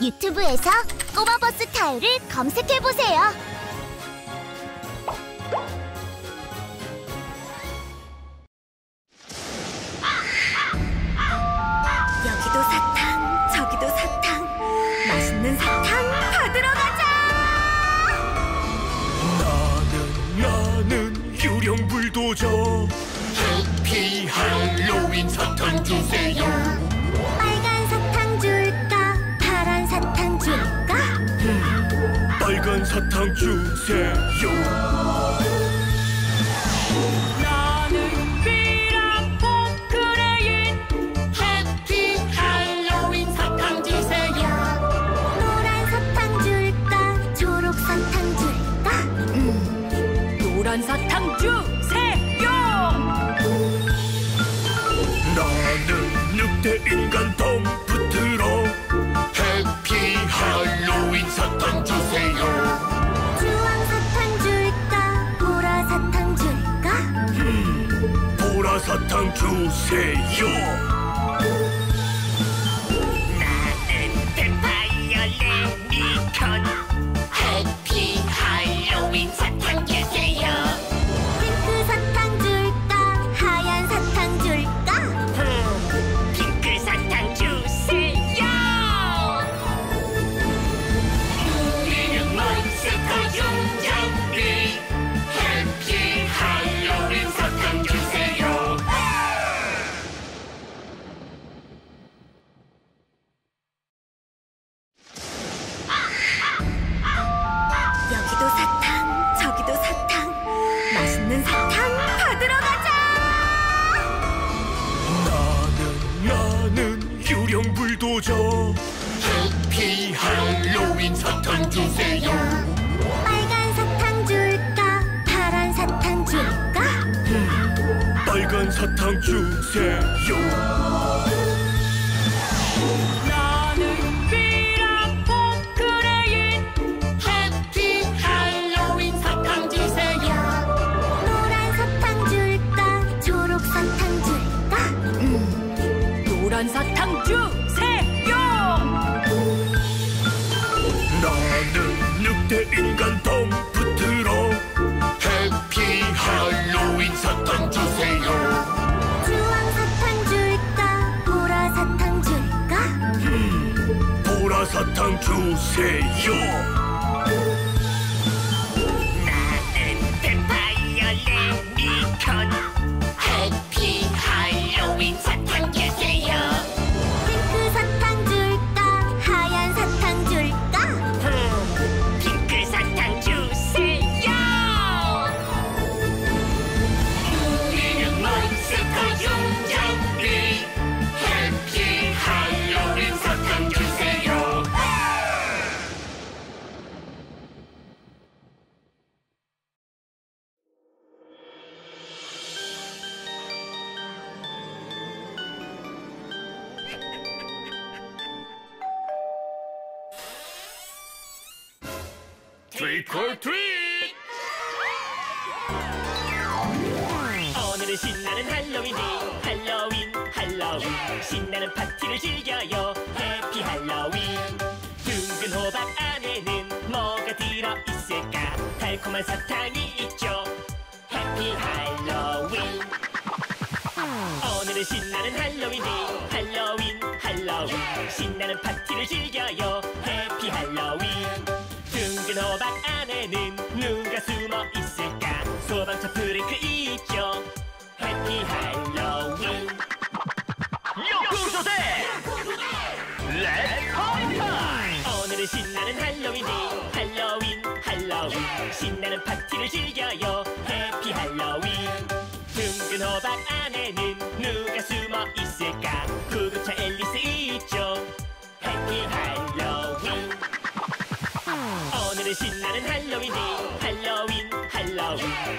유튜브에서 꼬마버스 타요를 검색해보세요. 여기도 사탕, 저기도 사탕. 맛있는 사탕 받으러 가자. 나는 나는 유령 불도저 해피 할로윈 사탕 주세요 사탕 주세요 나는 비랑 포크레인 해피 할로윈 사탕 주세요 노란 사탕 줄까? 초록 사탕 줄까? 노란 사탕 주세요 나는 늑대 인간 사탕 주세요 할로윈 사탕 주세요. 빨간 사탕 줄까? 파란 사탕 줄까? 빨간 사탕 주세요. 나는 비랑 포크레인. 해피 할로윈 사탕 주 보라 사탕 주세 Or treat! 오늘은 신나는 할로윈데이 할로윈 할로윈. 신나는 파티를 즐겨요. 해피 할로윈. 둥근 호박 안에는 뭐가 들어있을까? 달콤한 사탕이 있죠. 해피 할로윈. 오늘은 신나는 할로윈데이 할로윈 할로윈. 신나는 파티를 즐겨요. 해피 할로윈. 둥근 호박 안에는 누가 숨어 있을까? 소방차 프랭크 있죠. 해피 할로윈. 오늘은 신나는 할로윈데이 할로윈 할로윈. 신나는 파티를 즐겨요. 해피 할로윈. 둥근 호박 안에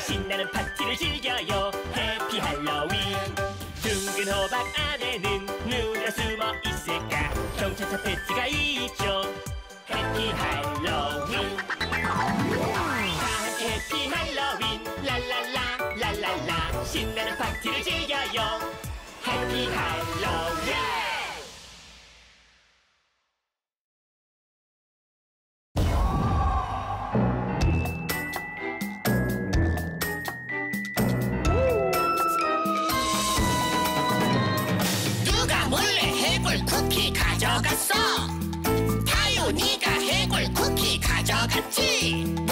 신나는 파티를 즐겨요. 해피 할로윈. 둥근 호박 안에는 누가 숨어 있을까? 경찰차 패티가 있죠. 해피 할로윈. 다 함께 해피 할로윈. 랄랄라 랄랄라. 신나는 파티를 즐겨요. 해피 할로윈 Hey.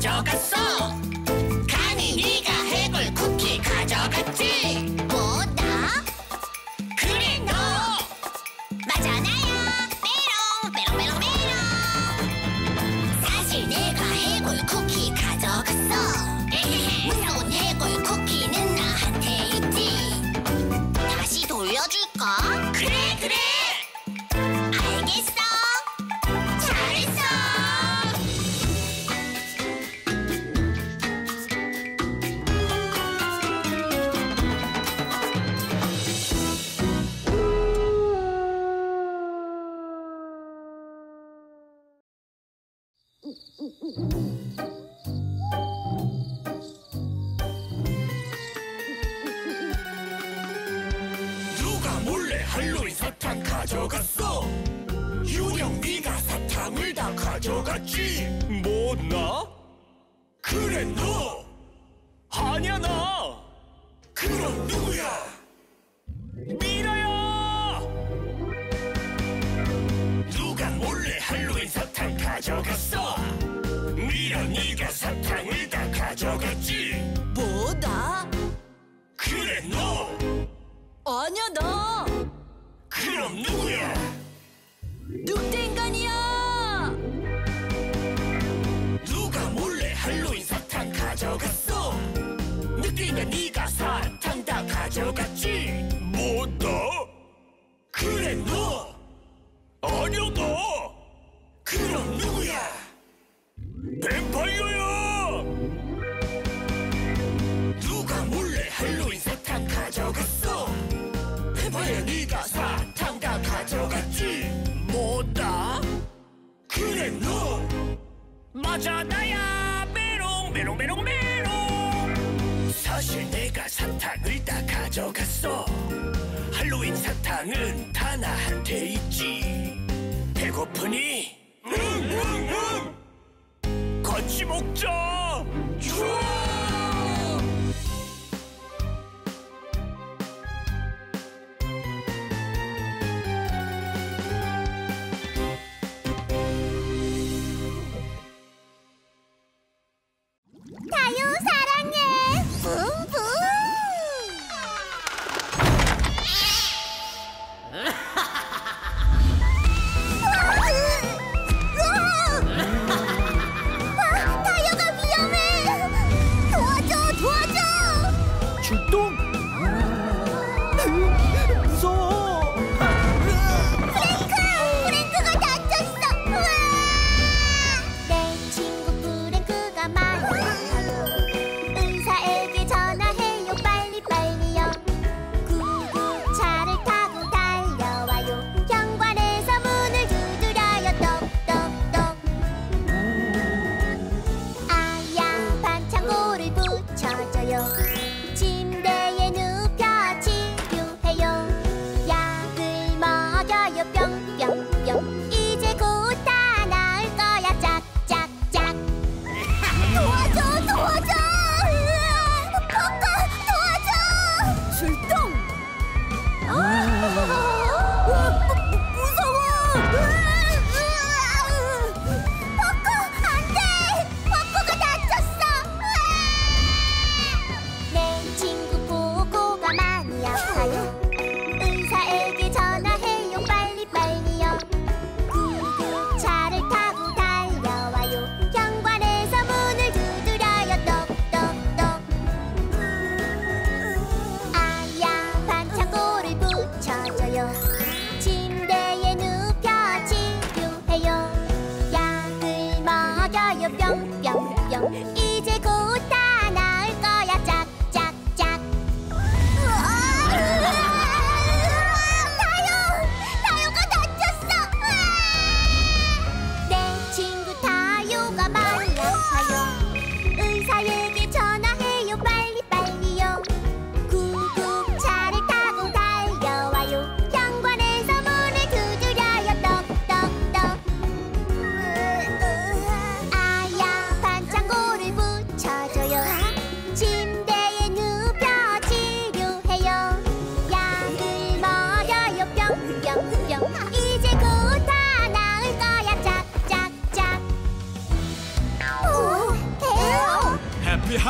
가져갔어. 간이 네가 해골 쿠키 가져갔지. 누가 몰래 할로윈 사탕 가져갔어 유령이가 사탕을 다 가져갔지 뭐 나? 그래 너! 아니야 나! 그럼 누구야? プニー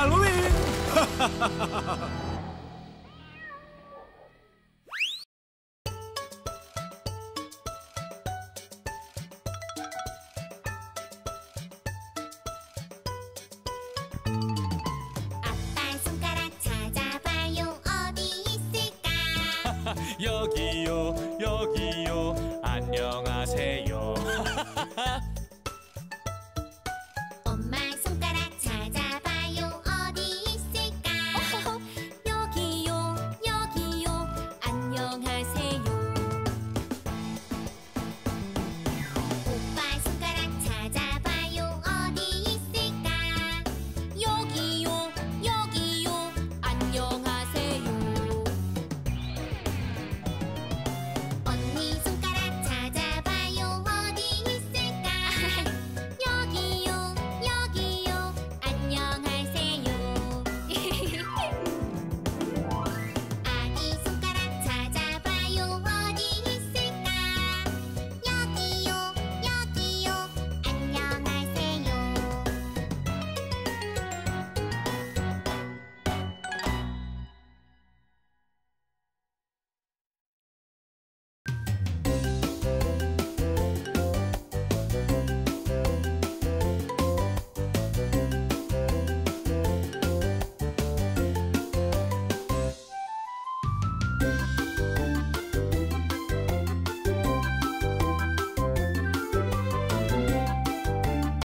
할로윈! 여기요 여기요.